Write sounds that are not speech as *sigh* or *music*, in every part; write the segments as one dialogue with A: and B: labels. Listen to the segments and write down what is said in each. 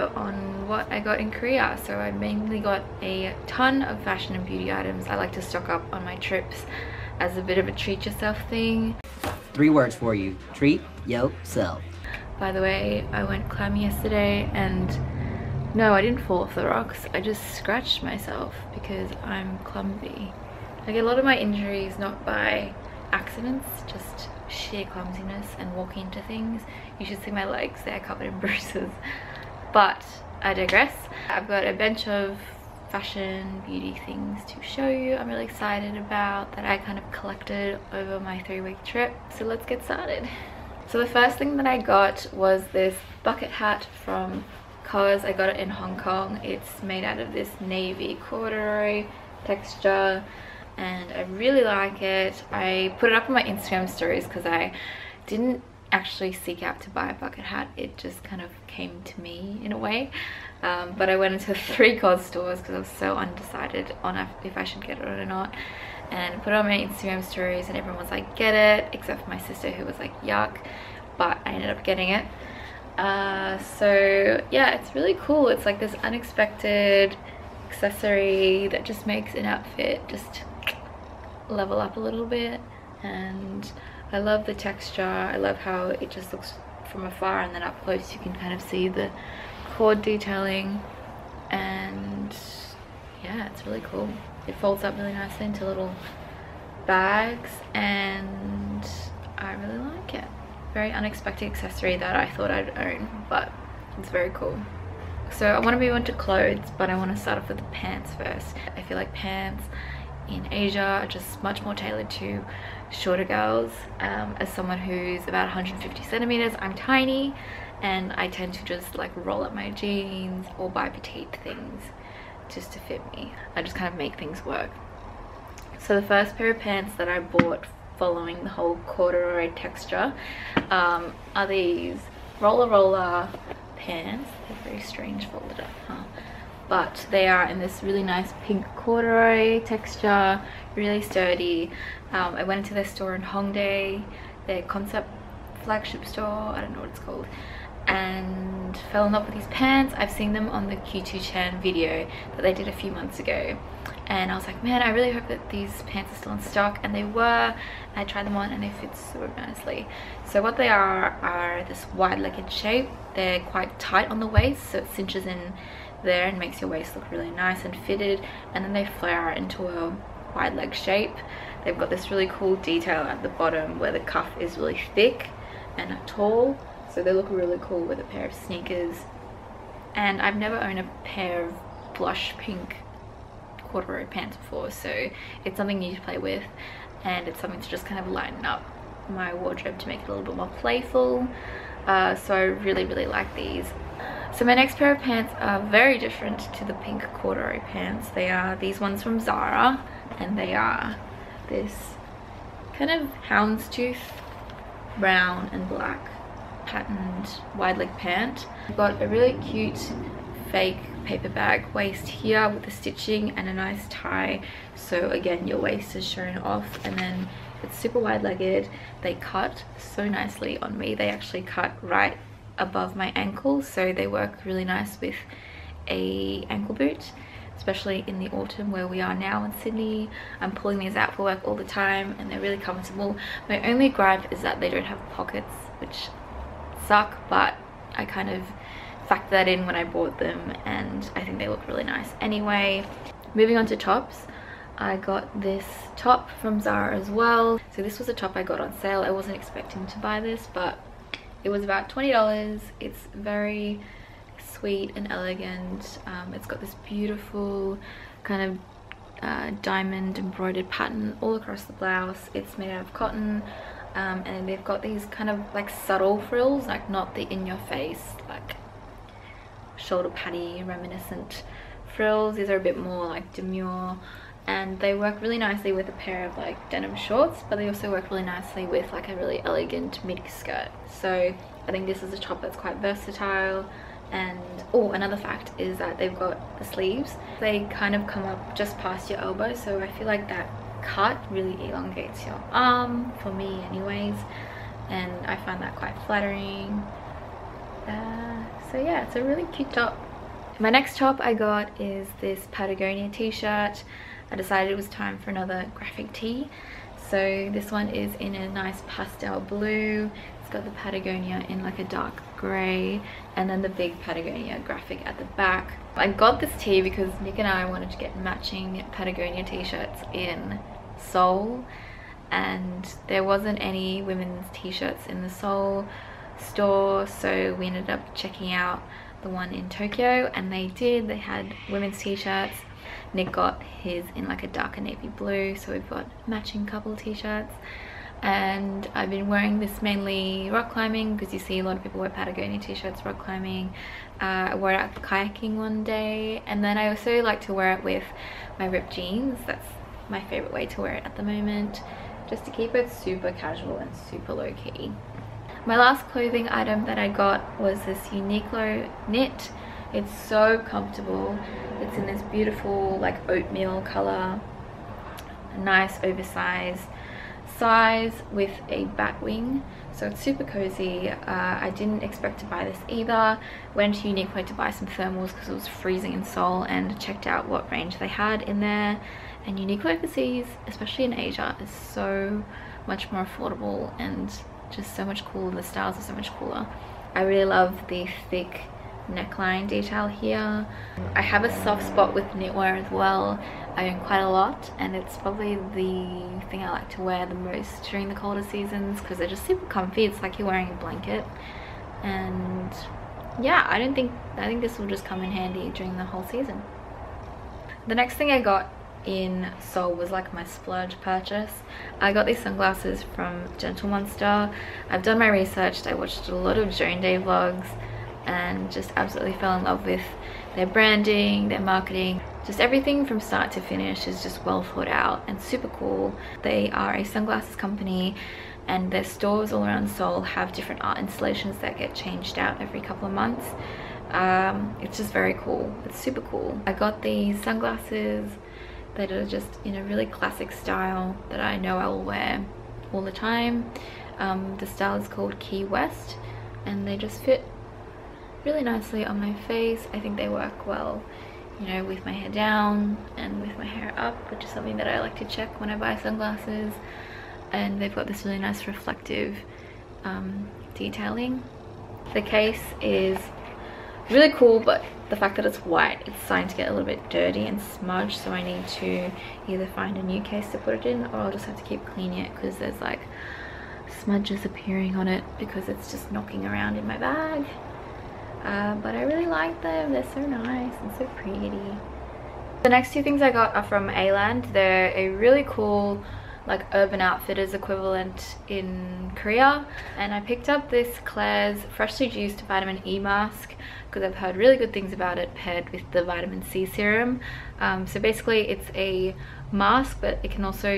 A: video on what I got in Korea. So I mainly got a ton of fashion and beauty items. I like to stock up on my trips as a bit of a treat yourself thing.
B: Three words for you. Treat yourself.
A: By the way, I went climbing yesterday and no, I didn't fall off the rocks. I just scratched myself because I'm clumsy. I get a lot of my injuries not by accidents, just sheer clumsiness and walking into things. You should see my legs, they're covered in *laughs* bruises. But I digress. I've got a bunch of fashion beauty things to show you I'm really excited about that I kind of collected over my three week trip. So let's get started. So the first thing that I got was this bucket hat from COS I got it in Hong Kong. It's made out of this navy corduroy texture and I really like it. I put it up on my Instagram stories because I didn't actually seek out to buy a bucket hat. It just kind of came to me in a way. Um, but I went into *laughs* three COS stores because I was so undecided on if I should get it or not and put it on my Instagram stories and everyone was like get it except for my sister who was like yuck but I ended up getting it. Uh, so yeah it's really cool. It's like this unexpected accessory that just makes an outfit just level up a little bit and I love the texture. I love how it just looks from afar and then up close you can kind of see the cord detailing. And yeah it's really cool. It folds up really nicely into little bags and I really like it. Very unexpected accessory that I thought I'd own but it's very cool. So I want to move on to clothes but I want to start off with the pants first. I feel like pants in Asia are just much more tailored to shorter girls. Um, as someone who's about 150 centimeters I'm tiny and I tend to just like roll up my jeans or buy petite things just to fit me. I just kind of make things work. So the first pair of pants that I bought following the whole corduroy texture um, are these Rola Rola pants. They're very strange folded up huh but they are in this really nice pink corduroy texture really sturdy. Um, I went into their store in Hongdae their concept flagship store I don't know what it's called and fell in love with these pants. I've seen them on the Q2HAN video that they did a few months ago. And I was like man I really hope that these pants are still in stock. And they were. I tried them on and they fit so nicely. So what they are are this wide-legged shape. They're quite tight on the waist so it cinches in there and makes your waist look really nice and fitted and then they flare out into a wide leg shape. They've got this really cool detail at the bottom where the cuff is really thick and tall so they look really cool with a pair of sneakers. And I've never owned a pair of blush pink corduroy pants before so it's something new to play with and it's something to just kind of lighten up my wardrobe to make it a little bit more playful. Uh, so I really really like these so my next pair of pants are very different to the pink corduroy pants. They are these ones from Zara and they are this kind of houndstooth brown and black patterned wide leg pant. I've got a really cute fake paper bag waist here with the stitching and a nice tie so again your waist is shown off and then it's super wide legged they cut so nicely on me they actually cut right above my ankle so they work really nice with a ankle boot especially in the autumn where we are now in Sydney. I'm pulling these out for work all the time and they're really comfortable. My only gripe is that they don't have pockets which suck but I kind of factored that in when I bought them and I think they look really nice anyway. Moving on to tops. I got this top from Zara as well. So this was a top I got on sale. I wasn't expecting to buy this but it was about $20 it's very sweet and elegant. Um, it's got this beautiful kind of uh, diamond embroidered pattern all across the blouse. It's made out of cotton um, and they've got these kind of like subtle frills like not the in your face like shoulder patty reminiscent frills. These are a bit more like demure and they work really nicely with a pair of like denim shorts but they also work really nicely with like a really elegant midi skirt. So I think this is a top that's quite versatile and oh another fact is that they've got the sleeves. They kind of come up just past your elbow so I feel like that cut really elongates your arm for me anyways and I find that quite flattering. Uh, so yeah it's a really cute top. My next top I got is this Patagonia t-shirt I decided it was time for another graphic tee. So this one is in a nice pastel blue. It's got the Patagonia in like a dark grey and then the big Patagonia graphic at the back. I got this tee because Nick and I wanted to get matching Patagonia t-shirts in Seoul and there wasn't any women's t-shirts in the Seoul store so we ended up checking out the one in Tokyo and they did they had women's t-shirts Nick got his in like a darker navy blue so we've got matching couple t-shirts. And I've been wearing this mainly rock climbing because you see a lot of people wear Patagonia t-shirts rock climbing. Uh, I wore it kayaking one day and then I also like to wear it with my ripped jeans. That's my favorite way to wear it at the moment just to keep it super casual and super low-key. My last clothing item that I got was this Uniqlo knit it's so comfortable. It's in this beautiful like oatmeal color. Nice oversized size with a bat wing. So it's super cozy. Uh, I didn't expect to buy this either. Went to Uniqlo to buy some thermals because it was freezing in Seoul and checked out what range they had in there. And Uniqlo overseas especially in Asia is so much more affordable and just so much cooler. The styles are so much cooler. I really love the thick neckline detail here. I have a soft spot with knitwear as well. I own quite a lot and it's probably the thing I like to wear the most during the colder seasons because they're just super comfy. It's like you're wearing a blanket. And yeah I don't think I think this will just come in handy during the whole season. The next thing I got in Seoul was like my splurge purchase. I got these sunglasses from Gentle Monster. I've done my research, I watched a lot of Joan Day vlogs and just absolutely fell in love with their branding, their marketing. Just everything from start to finish is just well thought out and super cool. They are a sunglasses company and their stores all around Seoul have different art installations that get changed out every couple of months. Um, it's just very cool. It's super cool. I got these sunglasses that are just in a really classic style that I know I will wear all the time. Um, the style is called Key West and they just fit really nicely on my face. I think they work well, you know, with my hair down and with my hair up, which is something that I like to check when I buy sunglasses. And they've got this really nice reflective um, detailing. The case is really cool, but the fact that it's white, it's starting to get a little bit dirty and smudged, so I need to either find a new case to put it in or I'll just have to keep cleaning it because there's like smudges appearing on it because it's just knocking around in my bag. Uh, but I really like them. They're so nice and so pretty. The next two things I got are from A-Land. They're a really cool like Urban Outfitters equivalent in Korea and I picked up this Klairs freshly juiced vitamin E mask because I've heard really good things about it paired with the vitamin C serum. Um, so basically it's a mask but it can also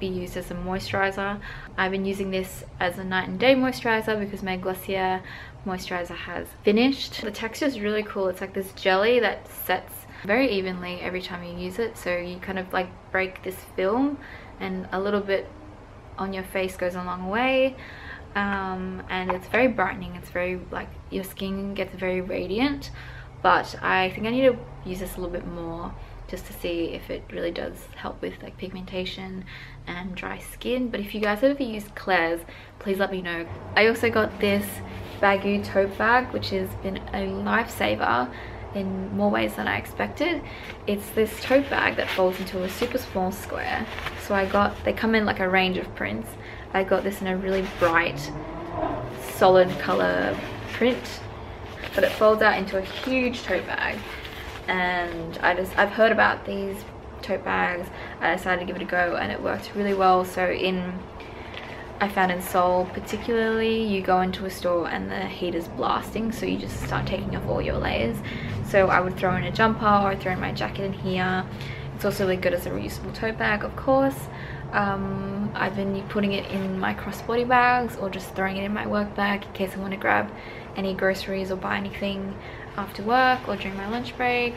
A: be used as a moisturizer. I've been using this as a night and day moisturizer because my Glossier moisturizer has finished. The texture is really cool. It's like this jelly that sets very evenly every time you use it. So you kind of like break this film and a little bit on your face goes a long way. Um, and it's very brightening. It's very like your skin gets very radiant. But I think I need to use this a little bit more just to see if it really does help with like pigmentation and dry skin but if you guys have ever used Klairs please let me know I also got this Baggu tote bag which has been a lifesaver in more ways than I expected. It's this tote bag that folds into a super small square. So I got they come in like a range of prints. I got this in a really bright solid color print but it folds out into a huge tote bag. And I just I've heard about these tote bags. I decided to give it a go and it worked really well. So in I found in Seoul particularly you go into a store and the heat is blasting so you just start taking off all your layers. So I would throw in a jumper or throw in my jacket in here. It's also really good as a reusable tote bag of course. Um, I've been putting it in my crossbody bags or just throwing it in my work bag in case I want to grab any groceries or buy anything after work or during my lunch break.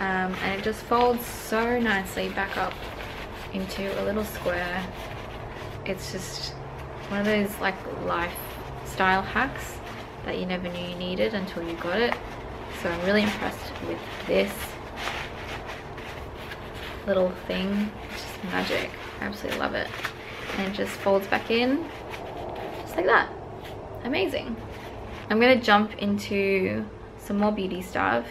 A: Um, and it just folds so nicely back up into a little square. It's just one of those like lifestyle hacks that you never knew you needed until you got it. So I'm really impressed with this little thing. It's just magic. I absolutely love it. And it just folds back in just like that. Amazing. I'm gonna jump into some more beauty stuff.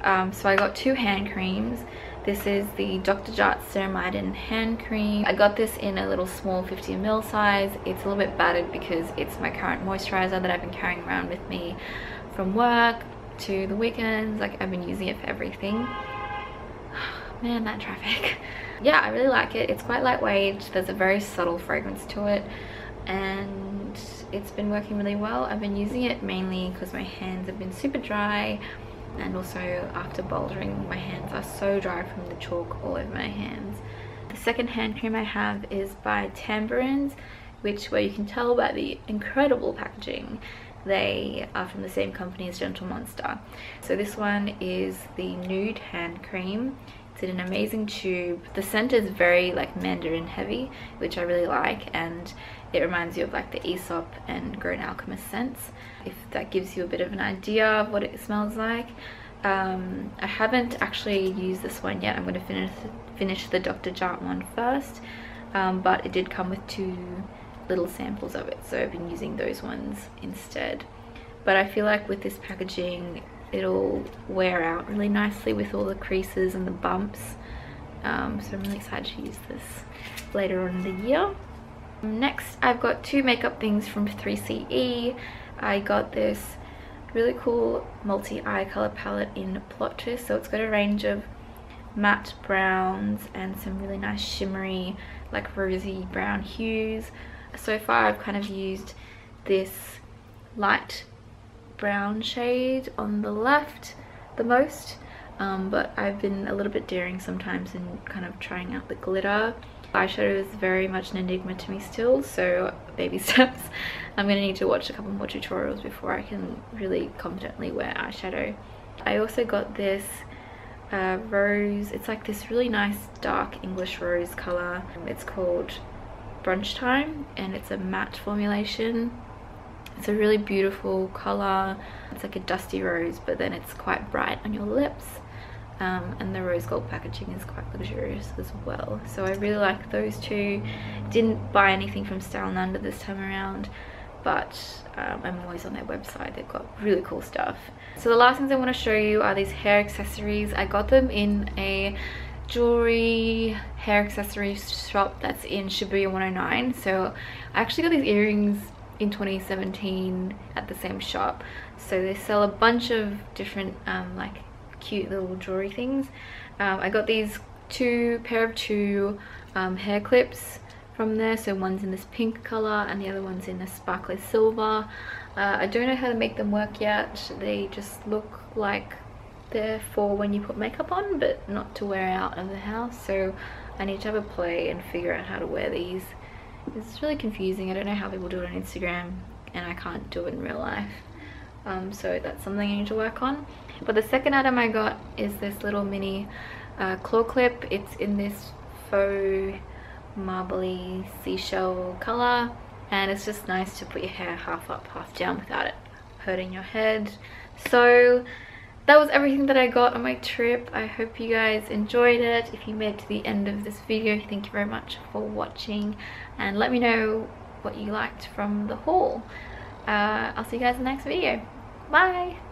A: Um, so I got two hand creams. This is the Dr. Jart Ceramide Hand Cream. I got this in a little small 50ml size. It's a little bit battered because it's my current moisturizer that I've been carrying around with me from work to the weekends. Like I've been using it for everything. *sighs* Man, that traffic. *laughs* yeah, I really like it. It's quite lightweight. There's a very subtle fragrance to it. And it's been working really well. I've been using it mainly because my hands have been super dry and also after bouldering my hands are so dry from the chalk all over my hands. The second hand cream I have is by Tamburins which where you can tell by the incredible packaging they are from the same company as Gentle Monster. So this one is the Nude Hand Cream. It's an amazing tube. The scent is very like mandarin heavy, which I really like, and it reminds you of like the Aesop and Grown Alchemist scents if that gives you a bit of an idea of what it smells like um, I haven't actually used this one yet I'm going to finish finish the Dr. Jart one first um, but it did come with two little samples of it so I've been using those ones instead but I feel like with this packaging it'll wear out really nicely with all the creases and the bumps um, so I'm really excited to use this later on in the year next I've got two makeup things from 3CE I got this really cool multi-eye color palette in Plot Twist. So it's got a range of matte browns and some really nice shimmery like rosy brown hues. So far I've kind of used this light brown shade on the left the most um, but I've been a little bit daring sometimes in kind of trying out the glitter. Eyeshadow is very much an enigma to me still so baby *laughs* steps. I'm gonna need to watch a couple more tutorials before i can really confidently wear eyeshadow. I also got this uh, rose it's like this really nice dark english rose color. It's called brunch time and it's a matte formulation it's a really beautiful color. It's like a dusty rose but then it's quite bright on your lips. Um, and the rose gold packaging is quite luxurious as well. So I really like those two. Didn't buy anything from Stylenanda this time around but um, I'm always on their website. They've got really cool stuff. So the last things I want to show you are these hair accessories. I got them in a jewelry hair accessories shop that's in Shibuya 109 so I actually got these earrings in 2017 at the same shop so they sell a bunch of different um, like cute little jewelry things. Um, I got these two pair of two um, hair clips from there. So one's in this pink color and the other one's in a sparkly silver. Uh, I don't know how to make them work yet. They just look like they're for when you put makeup on but not to wear out of the house. So I need to have a play and figure out how to wear these. It's really confusing. I don't know how people do it on Instagram and I can't do it in real life. Um, so that's something I need to work on but the second item I got is this little mini uh, claw clip it's in this faux marbly seashell color and it's just nice to put your hair half up half down without it hurting your head so that was everything that I got on my trip. I hope you guys enjoyed it. If you made it to the end of this video, thank you very much for watching. And let me know what you liked from the haul. Uh, I'll see you guys in the next video. Bye!